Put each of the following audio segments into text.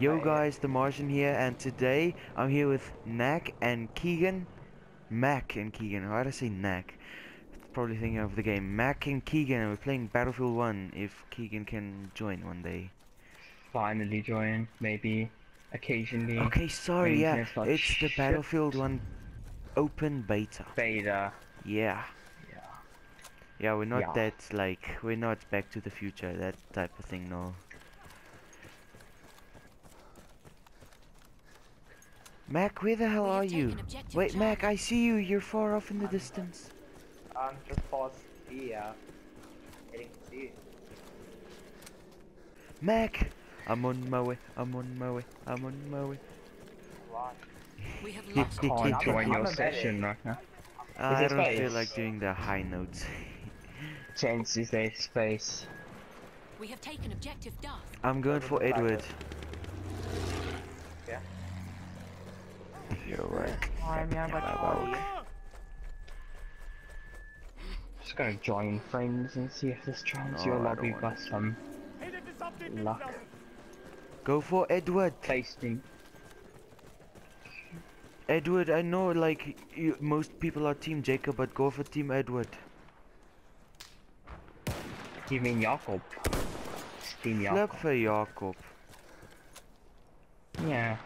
Yo guys, the Martian here, and today I'm here with Knack and Keegan. Mac and Keegan, why did I say Knack? Probably thinking of the game. Mac and Keegan, and we're playing Battlefield 1, if Keegan can join one day. finally join, maybe occasionally. Okay, sorry, yeah, it's the. Battlefield 1 open beta. Beta. Yeah. Yeah. Yeah, we're not Yeah. that, like, we're not Back to the Future, that type of thing, no. Mac, where the hell are you? taken objective Wait, Mac, I see you. You're far off in the distance. I'm just past here. Heading to see you. Mac, I'm on my way. I'm on my way. I'm on my way. Right. We have lost Can't Can't join I'm your session right now. I don't feel like doing the high notes. Chances there's space. We have taken objective Duff. I'm going for the back Edward. You're. I'm yeah, but Bravo. Just gonna join friends and see if this joins No, your I don't lobby want by some luck. Go for Edward. Tasting. Edward, I know like you, most people are Team Jacob, but go for Team Edward. You mean Jakob? Steam Flip Jakob. for Jacob. Yeah.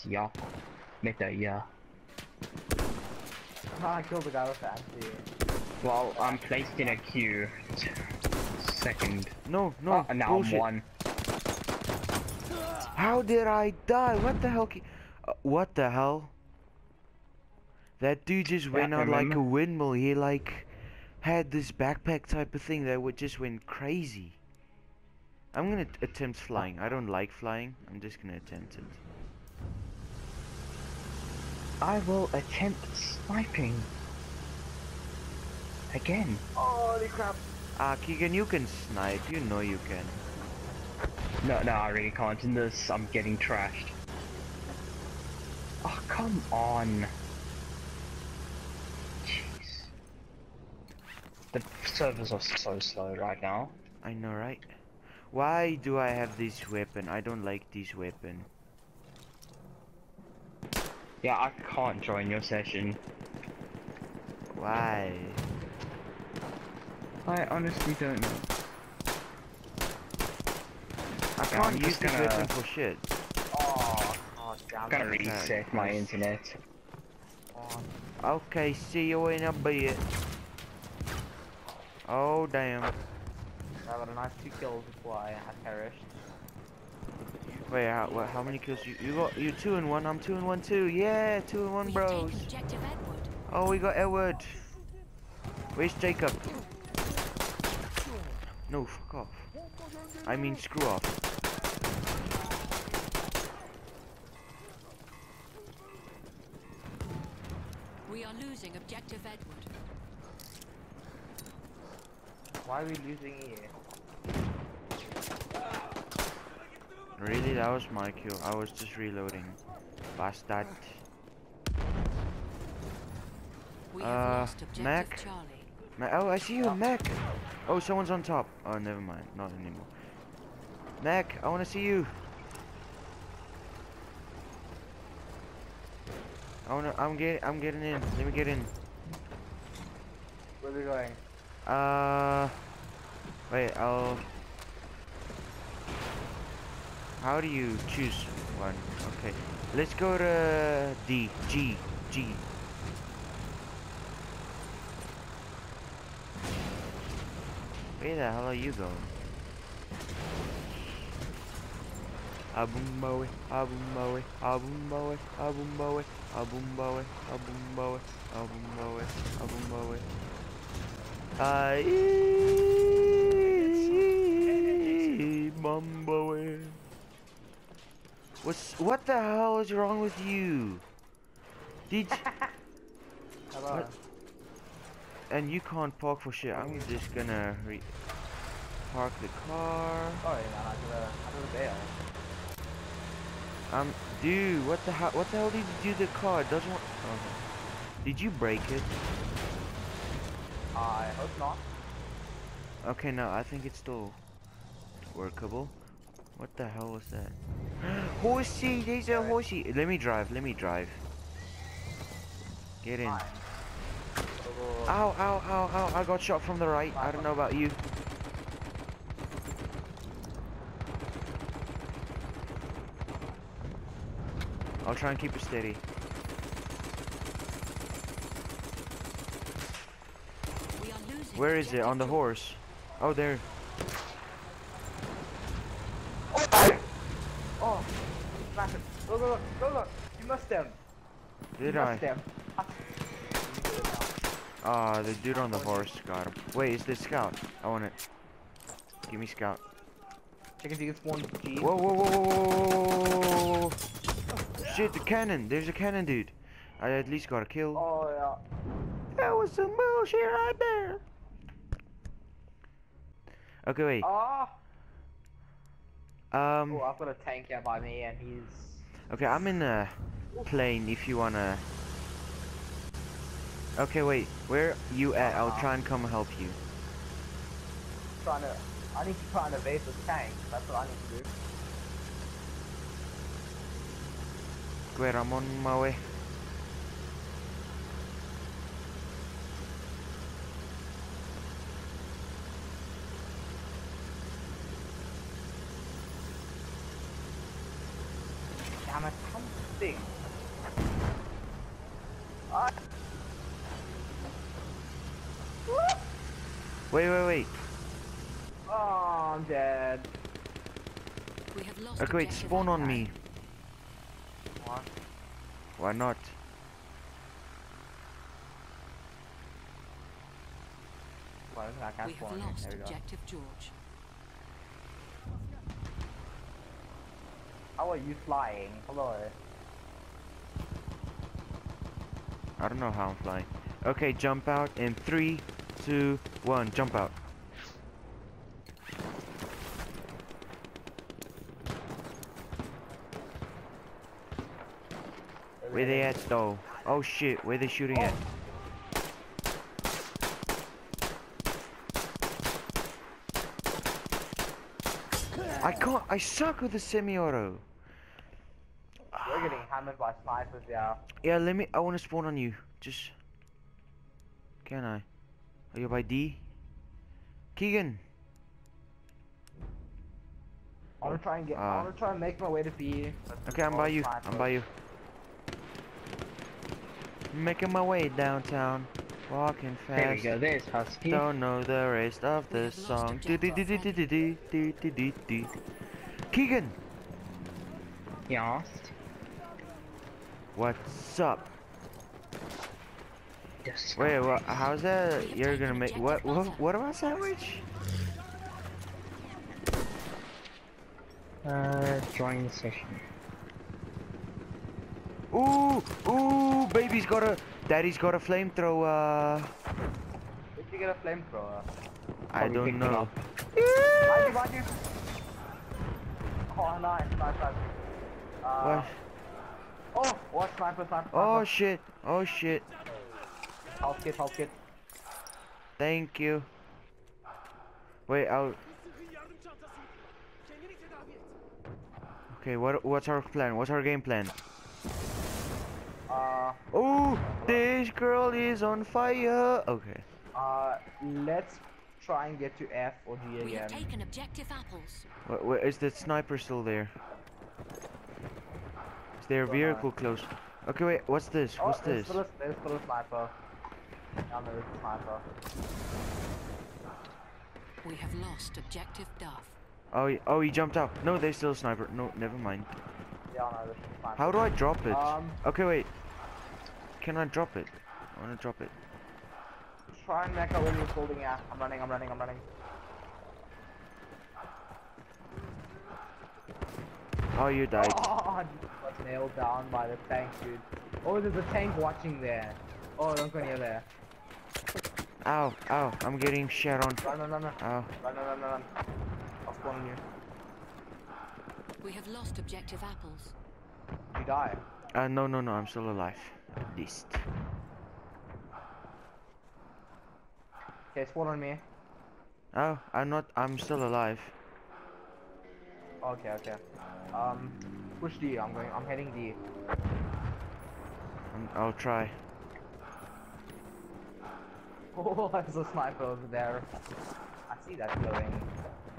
That's Jakob. Met a ja. Ah, I killed the guy with the anti. Well, I'm placed in a queue. Second. No, no, oh, now bullshit. I'm one. How did I die? What the hell? Uh, what the hell? That dude just went out like a windmill. He like had this backpack type of thing that would just went crazy. I'm gonna attempt flying. I don't like flying. I'm just gonna attempt it. I will attempt sniping. Again. Holy crap! Ah, Keegan, you can snipe. You know you can. No, no, I really can't. In this, I'm getting trashed. Oh, come on. Jeez. The servers are so slow right now. I know, right? Why do I have this weapon? I don't like this weapon. Yeah, I can't join your session. Why? I honestly don't know. I can't I'm use just this gonna- weapon for shit. Oh, oh damn I'm gonna it. reset my internet. Oh, Okay, see you in a bit. Oh damn. I got a nice two kills before I had perished. Wait, how, what, how many kills you you got? You two and one. I'm two and one too. Yeah, two and one, bros. taken objective Edward. Oh, we got Edward. Where's Jacob? No, fuck off. I mean, screw off. We are losing objective Edward. Why are we losing here? Really, that was my kill. I was just reloading. Bastard. We Uh, lost Mac? Oh, I see you, Mac. Oh, someone's on top. Oh, never mind. Not anymore. Mac, I want to see you. I wanna. I'm getting. I'm getting in. Let me get in. Where are we going? Uh. Wait. I'll. How do you choose one? Okay. Let's go to D. G. G. Where the hell are you going? Abumbawe, abumbawe, abumbawe, abumbawe, abumbawe, abumbawe, abumbawe, abumbawe. Ai, bumbawe. What's what the hell is wrong with you? Did Hello. And you can't park for shit. I'm just gonna re park the car. Sorry man, I did a, I did a bail. Um, dude, what the hell? What the hell did you do to the car? It doesn't. Oh. Did you break it? I hope not. Okay, no, I think it's still workable. What the hell was that? Horsey! There's a horsey! Let me drive, let me drive. Get in. Oh, Ow, ow, ow, ow, I got shot from the right. I don't know about you. I'll try and keep it steady. We are losing Where is it? On the horse. Oh, there. Oh, smash him. Go, go, go, go, go. You must him. Did I? Ah, the dude on the horse got him. Wait, is this scout? I want it. Give me scout. Check if you can spawn G. Whoa, whoa, whoa, whoa, whoa. Shit, the cannon. There's a cannon, dude. I at least got a kill. Oh, yeah. That was some bullshit right there. Okay, wait. Oh. Um, oh, I've got a tank here by me and he's... okay, I'm in a plane if you wanna. Okay, wait. Where you at? I'll try and come help you. trying to... I need to try and evade this tank. That's what I need to do. I'm on my way. Damn it, something. Wait, wait, wait. Oh, I'm dead. We have lost Okay, wait. Spawn on Alpha. me. What? Why not? Well, I can't We have spawn. lost There we go. objective George. How are you flying? Hello. I don't know how I'm flying. Okay, jump out in three, two, one. Jump out. Where they at though? Oh shit, where they shooting at? I can't, I suck with the semi-auto. We're getting hammered by snipers, yeah. Yeah, let me, I wanna spawn on you. Just, can I? Are you by D? Keegan! I wanna try and get. I Ah. wanna try and make my way to B. Okay, I'm there's by no you, snipers. I'm by you. Making my way downtown, walking fast. There we go, there's Husky. Don't know the rest of the song. Do do do do do do do do do do do. Keegan, Yes. what's up? Yes. Wait, what? How's that? You're gonna make what? What? What about sandwich? Uh, join session. Ooh, ooh, baby's got a, daddy's got a flamethrower. Did you get a flamethrower? I Probably don't know. up. Behind you, behind you. Oh, nice, nice, nice. Uh, What? Oh, what sniper, sniper, Oh shit! Oh shit! Health kit, health kit. Thank you. Wait, I'll. Okay, what what's our plan? What's our game plan? Uh, Oh, this girl is on fire. Okay. uh, let's try and get to F or G We have taken objective apples. What, what, is the sniper still there? Is there a vehicle close? Okay, wait. What's this? Oh, What's there's this? Still a, there's still a sniper. Down there is a sniper. We have lost objective Duff. Oh, he- oh, he jumped out. No, there's still a sniper. No, never mind. Yeah, no, there's a sniper. How do I drop it? Um, Okay, wait. Can I drop it? I wanna drop it. try and make out where you're holding at. I'm running, I'm running, I'm running. Oh, you died. Oh, I just got nailed down by the tank, dude. Oh, there's a tank watching there. Oh, don't go near there. Ow, ow. I'm getting shot on. Run, run, run, run. Ow. Run, run, run, run. I'll spawn on you. We have lost objective apples. You die. Uh, no, no, no. I'm still alive. At least. Okay, spawn on me. Oh, I'm not. I'm still alive. Okay, okay. Um, push D. I'm going. I'm heading D. I'm, I'll try. Oh, there's a sniper over there. I see that glowing.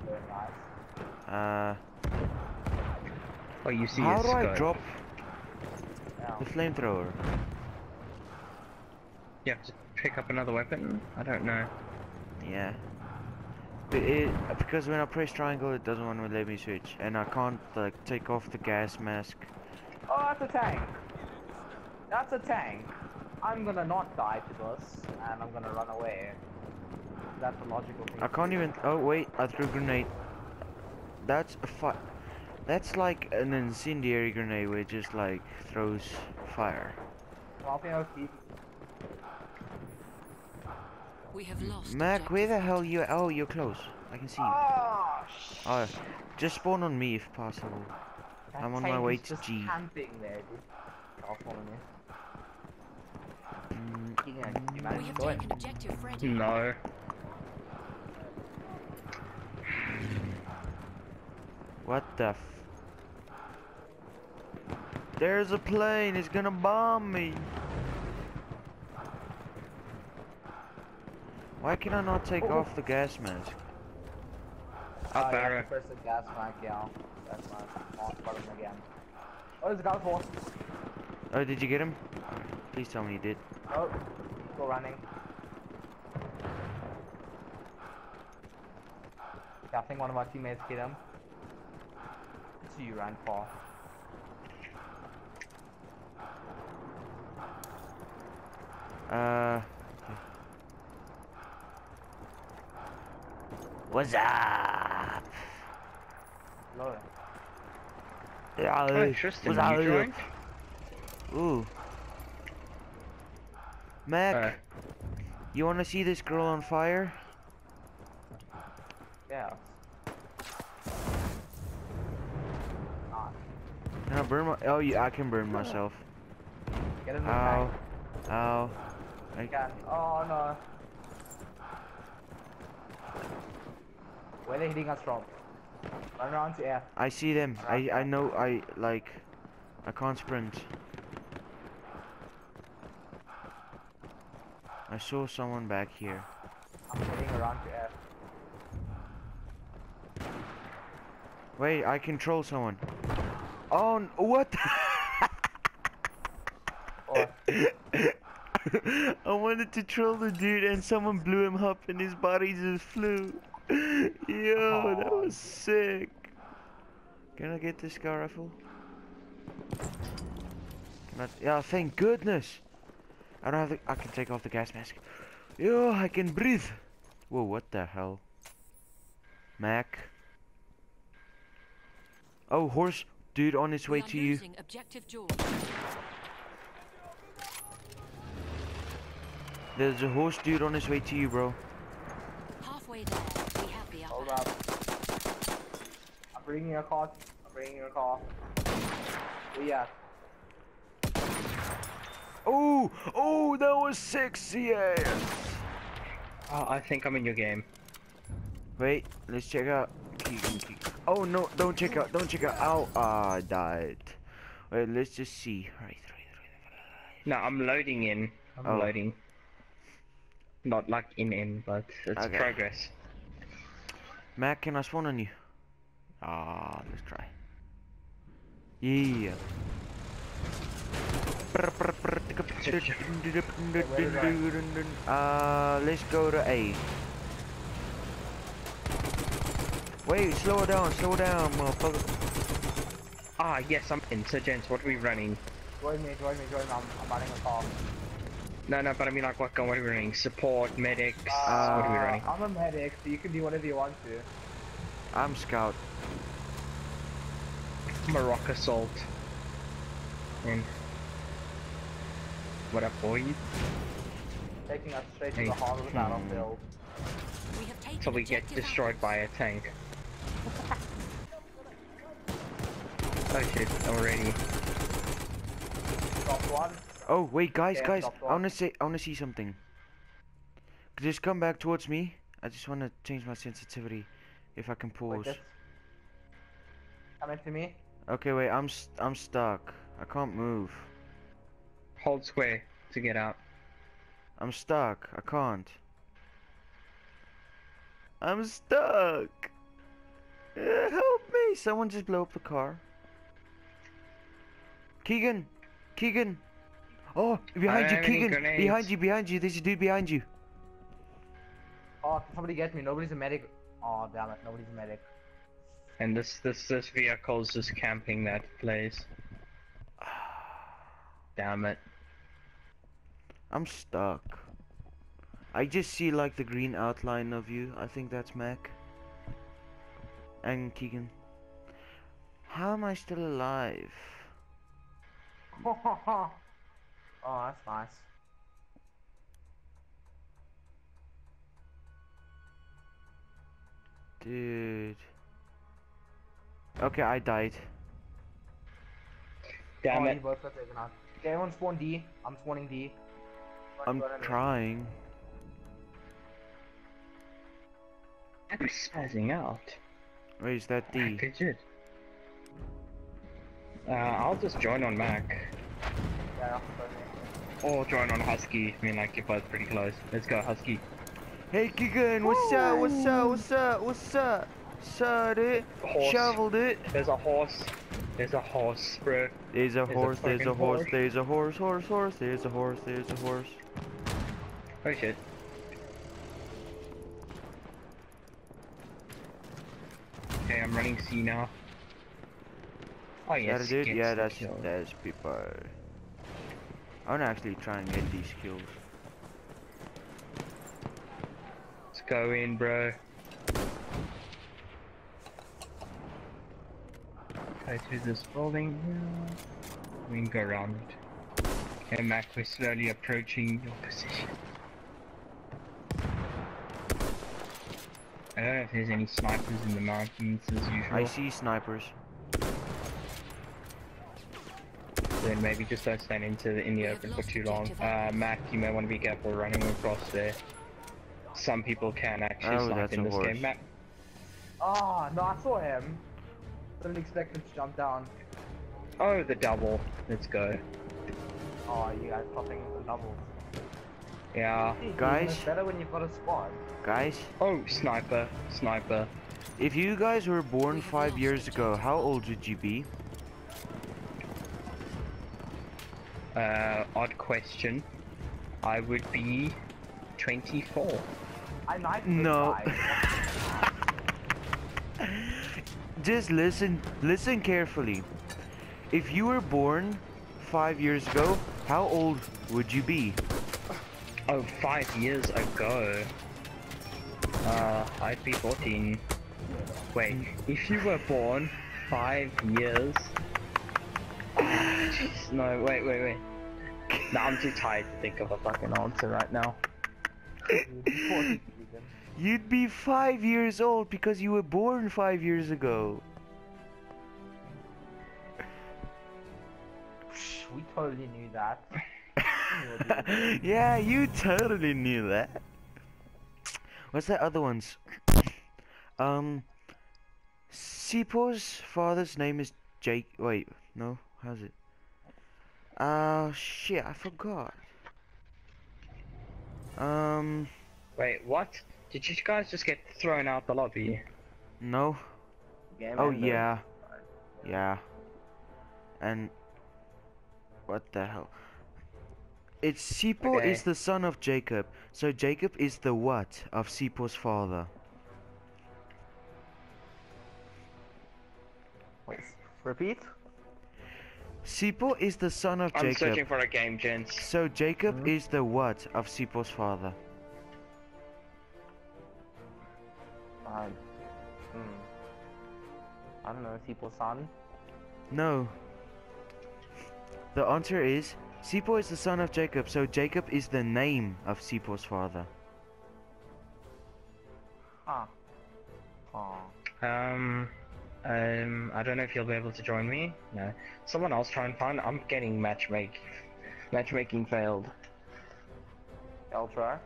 Very nice. Uh, Oh, you see how his do I drop Yeah. the flamethrower? You have to pick up another weapon? I don't know. Yeah. But it, because when I press triangle, it doesn't want to let me switch, and I can't like take off the gas mask. Oh, that's a tank. That's a tank. I'm gonna not die to this, and I'm gonna run away. That's a logical thing. I can't even. Oh wait, I threw a grenade. That's a fi- That's like an incendiary grenade where it just like throws fire. Well, you We have lost. Mac, where the hell you? Oh, you're close. I can see you. Ah, oh, sh- Oh, just spawn on me if possible. that I'm on my way to just G. camping there, dude. I'll follow me. Yeah, you managed to do it. taken objective Freddy. No. What the f? There's a plane, it's gonna bomb me. Why can I not take Oh, off the gas mask? Up Oh, you have arrow. press the gas mark, yeah. Gas mark. Oh, button again. Oh, there's a guy force. Oh, did you get him? Please tell me you did. Oh, go running. Yeah, I think one of our teammates hit him. So you ran far. Uh. What's up? Low. Yeah, Oh, interesting. what's You up? Ooh. Mac, Uh, you wanna see this girl on fire? Yeah. Ah, Can I burn my? Oh, yeah, I can burn myself. get in the Ow. tank. Ow. I, Can. Oh no. Where they hitting us from? Run around to I see them. I I know. I like. I can't sprint. I saw someone back here. I'm heading around to F. Wait, I control someone. Oh, what? Oh, I wanted to troll the dude and someone blew him up and his body just flew. Yo, that was sick. Can I get this scar rifle? Can I, yeah, thank goodness. I don't have the, I can take off the gas mask. Yo, I can breathe. Whoa, what the hell? Mac. Oh, horse dude on his way to you. objective There's a horse dude on his way to you, bro. Halfway there, we have the hold up. I'm bringing a car. I'm bringing a car. Where you at? Oh, oh, that was sexy ass. oh, I think I'm in your game. Wait, let's check out. Oh no, don't check out, don't check out. Ow, ah, I died. Wait, let's just see. Right, right, right. No, I'm loading in. I'm Oh. loading. Not like in in, but it's Okay. progress. Mac, can I spawn on you? Ah, let's try. Yeah. Uh, let's go to A. Wait, slow down, slow down, motherfucker. Ah, yes, I'm in. Gents, what are we running? Join me, join me, join me. I'm, I'm running a car. No, no, but I mean, like, what gun? What are we running? Support, medics. Uh, what are we running? I'm a medic, so you can do whatever you want to. I'm scout. Rock assault. And what up, boy? Taking us straight to the heart of the battlefield. We have taken Till we get destroyed by a tank. oh shit! Already. Drop one. Oh wait, guys, Yeah, guys, I wanna say, I wanna see something. Just come back towards me. I just wanna change my sensitivity, if I can pause. this. Coming to me. Okay, wait, I'm st I'm stuck. I can't move. Hold square to get out. I'm stuck. I can't. I'm stuck. Uh, help me! Someone just blow up the car. Keegan! Keegan! Oh, behind you, Keegan! grenades. Behind you, behind you. There's a dude behind you. Oh, somebody get me? Nobody's a medic. Oh, damn it. Nobody's a medic. And this this this vehicle's just camping that place. Damn it. I'm stuck. I just see like the green outline of you. I think that's Mac. And Keegan. How am I still alive? oh, that's nice. Dude. Okay, I died. Damn oh, it. You both got taken out. Okay, everyone spawn D. I'm spawning D. I'm trying. I'm spazzing out. Wait, is that D? Good. Uh, I'll just join on Mac. Yeah, Or join on Husky. I mean, like, you're both pretty close. Let's go, Husky. Hey Keegan, what's up? What's up? What's up? What's up? Shot it. Horse. Shoveled it. There's a horse. There's a horse, bro. There's a a horse, there's a horse, horse. there's a horse, horse, horse, there's a horse, there's a horse. Oh shit. Okay, I'm running C now. Oh Is yes, that dude? Yeah, that's kill. that's people. I wanna actually try and get these kills. Let's go in, bro. Go to this building here. We can go around it. Okay, Mac, we're slowly approaching your position. I don't know if there's any snipers in the mountains as usual. I see snipers. Then maybe just don't stand into the, in the open for too long. Uh, Mac, you may want to be careful running across there. Some people can actually Oh, snipe that's in a this horse. game. Mac, Oh, no, I saw him. Didn't expect him to jump down. oh, the double. Let's go. Oh, you guys popping the doubles. Yeah. Guys? It's better when you've got a squad. Guys, Oh, sniper, sniper. if you guys were born five years ago, how old would you be? Uh, odd question. I would be 24. I knifed No. this guy. Just listen, listen carefully. If you were born five years ago, how old would you be? Oh, five years ago. Uh, I'd be 14. Wait, if you were born five years. Jeez, no, wait, wait, wait. No, I'm too tired to think of a fucking answer right now. You'd be five years old because you were born five years ago. we totally knew that. yeah, you totally knew that. What's that other one's? Um, Sipo's father's name is Jake. Wait, no, how's it? Uh, shit, I forgot. Um, Wait, what? Did you guys just get thrown out the lobby? no. Game Oh ended. yeah, yeah. And what the hell? It's Sipo Okay. is the son of Jacob, so Jacob is the what of Sipo's father. Wait, repeat? Sipo is the son of I'm Jacob, searching for a game, gents. so Jacob Mhm. is the what of Sipo's father. I don't know, people's son. No. The answer is Sipo is the son of Jacob, so Jacob is the name of Sipo's father. Ah. Oh. Um, um, I don't know if you'll be able to join me. No. Someone else try and find. I'm getting matchmaking. Matchmaking failed. I'll try.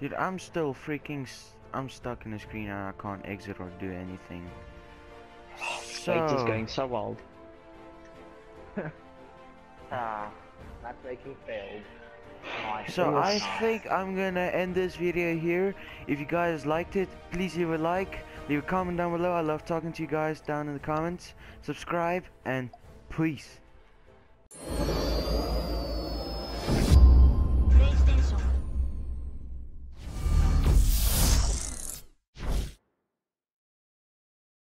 Dude, I'm still freaking. I'm stuck in the screen and I can't exit or do anything. Wait, is So, going so wild. Ah, matchmaking failed. Nice. so I think I'm gonna end this video here. If you guys liked it, please leave a like, leave a comment down below. I love talking to you guys down in the comments. Subscribe and peace.